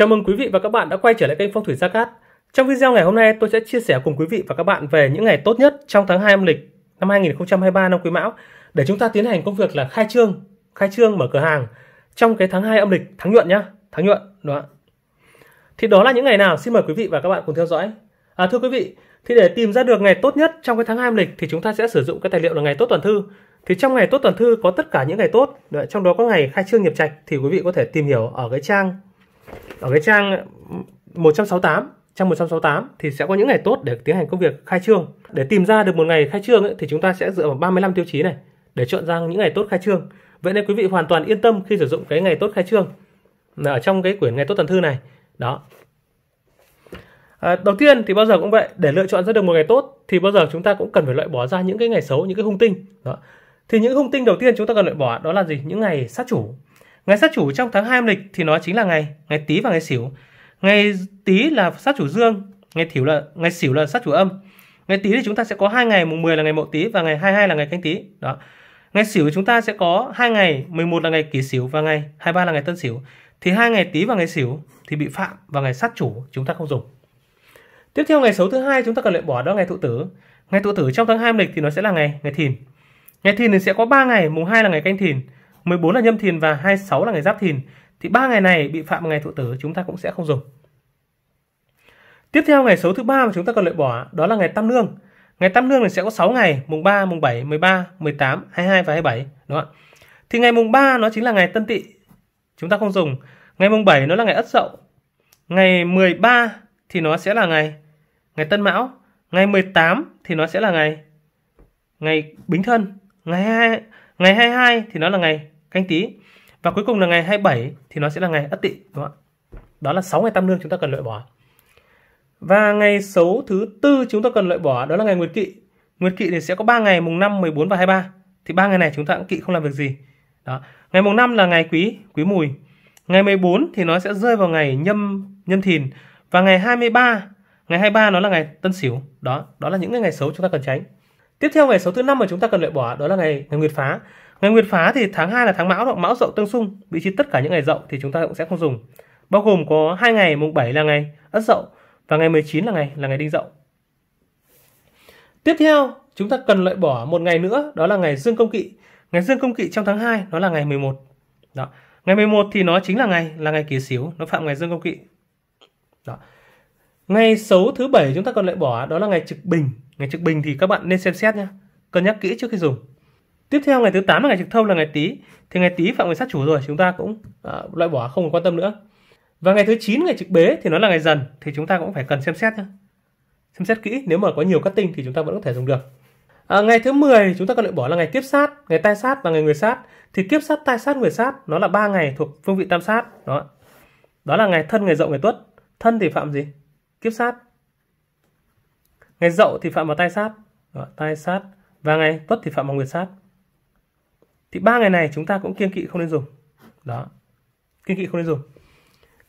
Chào mừng quý vị và các bạn đã quay trở lại kênh Phong thủy Gia Cát. Trong video ngày hôm nay, tôi sẽ chia sẻ cùng quý vị và các bạn về những ngày tốt nhất trong tháng 2 âm lịch năm 2023 năm Quý Mão để chúng ta tiến hành công việc là khai trương, khai trương mở cửa hàng trong cái tháng 2 âm lịch tháng nhuận nhá, tháng nhuận đó. Thì đó là những ngày nào? Xin mời quý vị và các bạn cùng theo dõi. À, thưa quý vị, thì để tìm ra được ngày tốt nhất trong cái tháng 2 âm lịch thì chúng ta sẽ sử dụng cái tài liệu là ngày tốt toàn thư. Thì trong ngày tốt toàn thư có tất cả những ngày tốt, trong đó có ngày khai trương nghiệp trạch thì quý vị có thể tìm hiểu ở cái trang ở cái trang 168 trang 168 thì sẽ có những ngày tốt để tiến hành công việc khai trương. Để tìm ra được một ngày khai trương ấy, thì chúng ta sẽ dựa vào 35 tiêu chí này để chọn ra những ngày tốt khai trương. Vậy nên quý vị hoàn toàn yên tâm khi sử dụng cái ngày tốt khai trương ở trong cái quyển ngày tốt toàn thư này. Đó. À, đầu tiên thì bao giờ cũng vậy, để lựa chọn ra được một ngày tốt thì bao giờ chúng ta cũng cần phải loại bỏ ra những cái ngày xấu, những cái hung tinh. Đó. Thì những hung tinh đầu tiên chúng ta cần loại bỏ đó là gì? Những ngày sát chủ. Ngày sát chủ trong tháng 2 âm lịch thì nó chính là ngày ngày Tý và ngày Sửu. Ngày Tý là sát chủ dương, ngày Thỉu là ngày Sửu là sát chủ âm. Ngày Tý thì chúng ta sẽ có hai ngày mùng 10 là ngày Mậu Tý và ngày 22 là ngày Canh Tý. Đó. Ngày Sửu thì chúng ta sẽ có hai ngày 11 là ngày Kỷ Sửu và ngày 23 là ngày Tân Sửu. Thì hai ngày Tý và ngày Sửu thì bị phạm và ngày sát chủ chúng ta không dùng. Tiếp theo ngày xấu thứ hai chúng ta cần loại bỏ đó ngày Thụ Tử. Ngày Thụ Tử trong tháng 2 âm lịch thì nó sẽ là ngày ngày Thìn. Ngày Thìn thì sẽ có 3 ngày, mùng 2 là ngày Canh Thìn, 14 là nhâm thìn và 26 là ngày giáp thìn. Thì ba ngày này bị phạm ngày thụ tử chúng ta cũng sẽ không dùng. Tiếp theo ngày số thứ ba mà chúng ta cần loại bỏ đó là ngày tam lương. Ngày tam lương thì sẽ có 6 ngày, mùng 3, mùng 7, 13, 18, 22 và 27, đúng không ạ? Thì ngày mùng 3 nó chính là ngày Tân Tỵ. Chúng ta không dùng. Ngày mùng 7 nó là ngày Ất Dậu. Ngày 13 thì nó sẽ là ngày ngày Tân Mão. Ngày 18 thì nó sẽ là ngày ngày Bính Thân. Ngày 22 Ngày 22 thì nó là ngày canh tí. Và cuối cùng là ngày 27 thì nó sẽ là ngày ất tỵ. Đúng không ạ? Đó là 6 ngày tam lương chúng ta cần loại bỏ. Và ngày xấu thứ tư chúng ta cần loại bỏ đó là ngày Nguyệt Kỵ. Nguyệt Kỵ thì sẽ có 3 ngày mùng 5, 14 và 23. Thì ba ngày này chúng ta cũng kỵ không làm việc gì. Đó. Ngày mùng 5 là ngày Quý, Quý Mùi. Ngày 14 thì nó sẽ rơi vào ngày Nhâm Nhâm Thìn và ngày 23, ngày 23 nó là ngày Tân Sửu. Đó, đó là những cái ngày xấu chúng ta cần tránh. Tiếp theo ngày số thứ năm mà chúng ta cần loại bỏ đó là ngày ngày Nguyệt Phá. Ngày Nguyệt Phá thì tháng 2 là tháng Mão, Mão Dậu tương xung, vị trí tất cả những ngày Dậu thì chúng ta cũng sẽ không dùng. Bao gồm có hai ngày mùng 7 là ngày Ất Dậu và ngày 19 là ngày là ngày Đinh Dậu. Tiếp theo, chúng ta cần loại bỏ một ngày nữa, đó là ngày Dương Công Kỵ. Ngày Dương Công Kỵ trong tháng 2 nó là ngày 11. Đó. Ngày 11 thì nó chính là ngày là ngày kỳ xíu nó phạm ngày Dương Công Kỵ. Đó. Ngày xấu thứ bảy chúng ta cần loại bỏ đó là ngày Trực Bình. Ngày trực bình thì các bạn nên xem xét nhé. Cân nhắc kỹ trước khi dùng. Tiếp theo ngày thứ 8 là ngày trực thông là ngày Tý. Thì ngày Tý phạm người sát chủ rồi, chúng ta cũng à, loại bỏ không quan tâm nữa. Và ngày thứ 9 ngày trực bế thì nó là ngày dần thì chúng ta cũng phải cần xem xét nhé. Xem xét kỹ, nếu mà có nhiều cắt tinh thì chúng ta vẫn có thể dùng được. À, ngày thứ 10 chúng ta cần loại bỏ là ngày tiếp sát, ngày tai sát và ngày người sát. Thì tiếp sát, tai sát, người sát nó là ba ngày thuộc phương vị tam sát. Đó. Đó là ngày thân, ngày dậu, ngày tuất. Thân thì phạm gì? Kiếp sát, Ngày dậu thì phạm vào tai sát, Đó, tai sát và ngày tuất thì phạm vào nguyệt sát. Thì ba ngày này chúng ta cũng kiên kỵ không nên dùng. Đó. Kiên kỵ không nên dùng.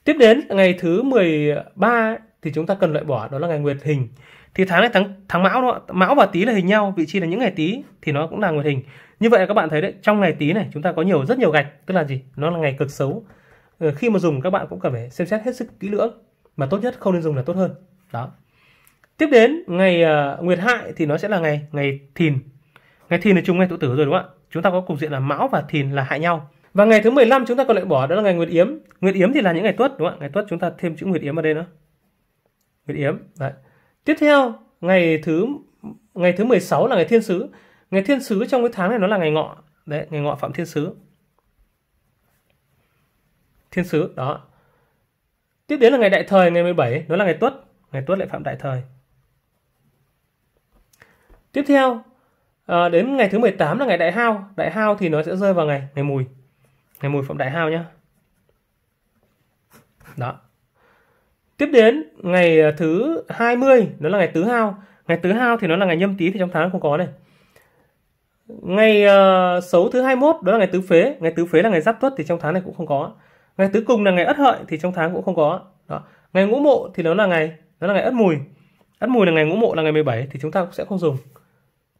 Tiếp đến ngày thứ 13 thì chúng ta cần loại bỏ đó là ngày nguyệt hình. Thì tháng này tháng tháng mão đó, mão và tý là hình nhau, vị trí là những ngày tý thì nó cũng là nguyệt hình. Như vậy là các bạn thấy đấy, trong ngày tý này chúng ta có nhiều rất nhiều gạch, tức là gì? Nó là ngày cực xấu. Ờ, khi mà dùng các bạn cũng cần phải xem xét hết sức kỹ lưỡng mà tốt nhất không nên dùng là tốt hơn. Đó. Tiếp đến ngày uh, Nguyệt Hại thì nó sẽ là ngày ngày Thìn. Ngày Thìn là chung ngày Tự Tử rồi đúng không ạ? Chúng ta có cục diện là Mão và Thìn là hại nhau. Và ngày thứ 15 chúng ta còn lại bỏ đó là ngày Nguyệt Yếm. Nguyệt Yếm thì là những ngày Tuất đúng không ạ? Ngày Tuất chúng ta thêm chữ Nguyệt Yếm vào đây nữa. Nguyệt Yếm. Đấy. Tiếp theo, ngày thứ ngày thứ 16 là ngày Thiên Sứ. Ngày Thiên Sứ trong cái tháng này nó là ngày Ngọ. Đấy, ngày Ngọ Phạm Thiên Sứ. Thiên Sứ, đó. Tiếp đến là ngày Đại Thời ngày 17, nó là ngày Tuất. Ngày Tuất lại phạm Đại Thời. Tiếp theo à, đến ngày thứ 18 là ngày đại hao. Đại hao thì nó sẽ rơi vào ngày ngày mùi. Ngày mùi phẩm đại hao nhá. Đó. Tiếp đến ngày thứ 20 nó là ngày tứ hao. Ngày tứ hao thì nó là ngày nhâm tý thì trong tháng không có này. Ngày uh, xấu thứ 21 đó là ngày tứ phế. Ngày tứ phế là ngày giáp tuất thì trong tháng này cũng không có. Ngày tứ cùng là ngày ất hợi thì trong tháng cũng không có. Đó. Ngày ngũ mộ thì nó là ngày nó là ngày ất mùi. Ất mùi là ngày ngũ mộ là ngày 17 thì chúng ta cũng sẽ không dùng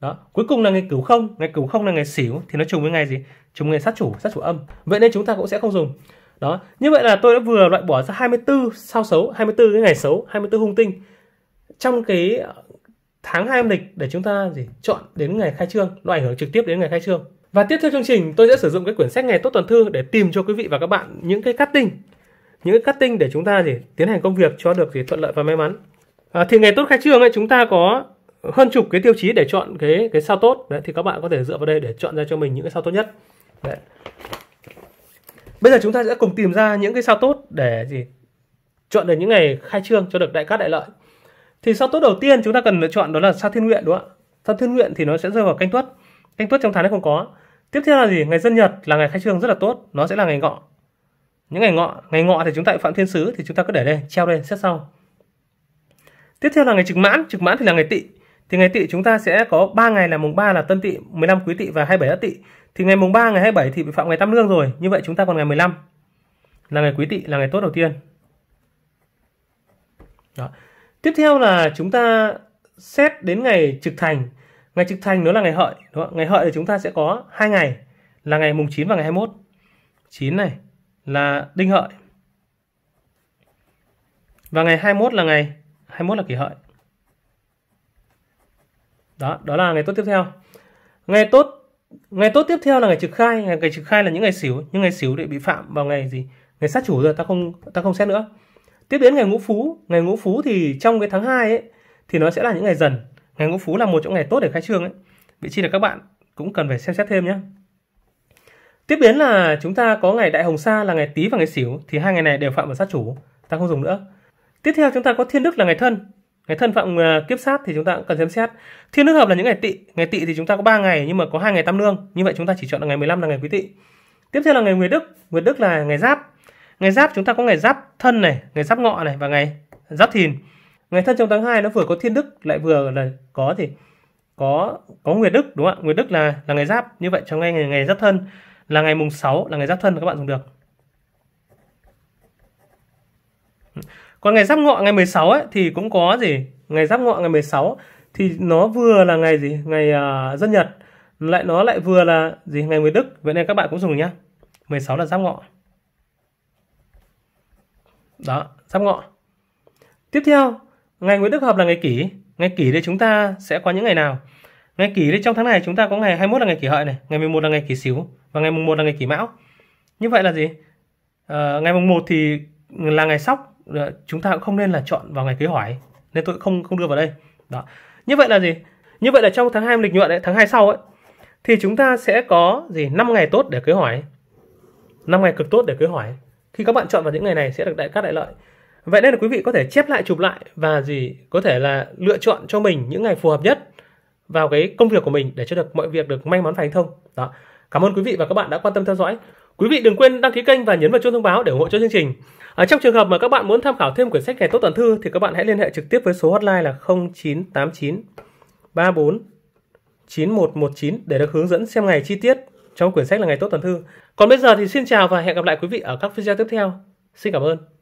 đó cuối cùng là ngày cửu không. Ngày cửu không là ngày xỉu thì nó trùng với ngày gì? Trùng ngày sát chủ sát chủ âm. Vậy nên chúng ta cũng sẽ không dùng. Đó như vậy là tôi đã vừa loại bỏ ra 24 sao xấu 24 cái ngày xấu 24 hung tinh. Trong cái ờ, tháng hai âm lịch để chúng ta gì? Chọn đến ngày khai trương nó ảnh hưởng trực tiếp đến ngày khai trương. Và tiếp theo chương trình tôi sẽ sử dụng cái quyển sách ngày tốt tuần thư để tìm cho quý vị và các bạn những cái cutting những cái cutting để chúng ta gì? Tiến hành công việc cho được gì thuận lợi và may mắn. À, thì ngày tốt khai trương ấy chúng ta có hơn chục cái tiêu chí để chọn cái cái sao tốt. Đấy, thì các bạn có thể dựa vào đây để chọn ra cho mình những cái sao tốt nhất. Đấy. bây giờ chúng ta sẽ cùng tìm ra những cái sao tốt để gì? Chọn được những ngày khai trương cho được đại cát đại lợi. Thì sao tốt đầu tiên chúng ta cần lựa chọn đó là sao thiên nguyện, đúng không ạ? Sao thiên nguyện thì nó sẽ rơi vào canh tuất. Canh tuất trong tháng này không có. Tiếp theo là gì? Ngày dân nhật là ngày khai trương rất là tốt. Nó sẽ là ngày ngọ. Những ngày ngọ ngày ngọ thì chúng ta phạm thiên sứ thì chúng ta cứ để đây, treo đây xét sau. Tiếp theo là ngày trực mãn. Trực mãn thì là ngày tỵ thì ngày tỵ chúng ta sẽ có 3 ngày là mùng 3 là tân tỵ 15 quý tỵ và 27 ất tỵ. Thì ngày mùng 3 ngày 27 thì bị phạm ngày tam lương rồi. Như vậy chúng ta còn ngày 15 là ngày quý tỵ, là ngày tốt đầu tiên. Đó. tiếp theo là chúng ta xét đến ngày trực thành. Ngày trực thành nó là ngày hợi, đúng không? ngày hợi thì chúng ta sẽ có hai ngày, là ngày mùng 9 và ngày 21 9 này là đinh hợi. Và ngày 21 là ngày 21 là kỷ hợi đó đó là ngày tốt tiếp theo. Ngày tốt ngày tốt tiếp theo là ngày trực khai. Ngày ngày trực khai là những ngày xỉu, những ngày xỉu thì bị phạm vào ngày gì? Ngày sát chủ rồi, ta không ta không xét nữa. Tiếp đến ngày ngũ phú. Ngày ngũ phú thì trong cái tháng 2 ấy, thì nó sẽ là những ngày dần. Ngày ngũ phú là một trong ngày tốt để khai trương ấy. Vị trí là các bạn cũng cần phải xem xét thêm nhé. Tiếp đến là chúng ta có ngày đại hồng sa là ngày tý và ngày xỉu, thì hai ngày này đều phạm vào sát chủ. Ta không dùng nữa. Tiếp theo chúng ta có thiên đức là ngày thân ngày thân phạm uh, ờ, kiếp sát thì chúng ta cũng cần xem xét. Thiên đức hợp là những ngày tỵ. Ngày tỵ thì chúng ta có 3 ngày nhưng mà có hai ngày tam lương. Như vậy chúng ta chỉ chọn là ngày 15 là ngày quý tỵ. Tiếp theo là ngày nguyệt đức. Nguyệt đức là ngày giáp. Ngày giáp chúng ta có ngày giáp thân này ngày giáp ngọ này và ngày giáp thìn. Ngày thân trong tháng 2 nó vừa có thiên đức lại vừa là có thì có có nguyệt đức đúng không ạ? Nguyệt đức là là ngày giáp. Như vậy trong ngày ngày giáp thân là ngày mùng 6 là ngày giáp thân các bạn dùng được còn ngày giáp ngọ ngày 16 ấy thì cũng có gì? Ngày giáp ngọ ngày 16 thì nó vừa là ngày gì? Ngày uh, dân nhật. Lại nó lại vừa là gì? Ngày người đức. Vậy nên các bạn cũng dùng nhá. 16 là giáp ngọ. Đó giáp ngọ. Tiếp theo ngày người đức hợp là ngày kỷ. Ngày kỷ đây chúng ta sẽ có những ngày nào? Ngày kỷ đây trong tháng này chúng ta có ngày 21 là ngày kỷ hợi này ngày 11 là ngày kỷ sửu và ngày mùng 1 là ngày kỷ mão. Như vậy là gì? À, ngày mùng 1 thì là ngày sóc Ờ, chúng ta cũng không nên là chọn vào ngày kế hỏi nên tôi không không đưa vào đây. Đó. Như vậy là gì? Như vậy là trong tháng 2 lịch nhuận đấy tháng 2 sau ấy, thì chúng ta sẽ có gì? 5 ngày tốt để cưới hỏi 5 ngày cực tốt để cưới hỏi khi các bạn chọn vào những ngày này sẽ được đại cát đại lợi. Vậy nên là quý vị có thể chép lại, chụp lại và gì? Có thể là lựa chọn cho mình những ngày phù hợp nhất vào cái công việc của mình để cho được mọi việc được may mắn và thành thông. Đó. Cảm ơn quý vị và các bạn đã quan tâm theo dõi. Quý vị đừng quên đăng ký kênh và nhấn vào chuông thông báo để ủng hộ cho chương trình. À, trong trường hợp mà các bạn muốn tham khảo thêm quyển sách ngày tốt toàn thư thì các bạn hãy liên hệ trực tiếp với số hotline là 0989 34 9119 để được hướng dẫn xem ngày chi tiết trong quyển sách là ngày tốt toàn thư. Còn bây giờ thì xin chào và hẹn gặp lại quý vị ở các video tiếp theo. Xin cảm ơn.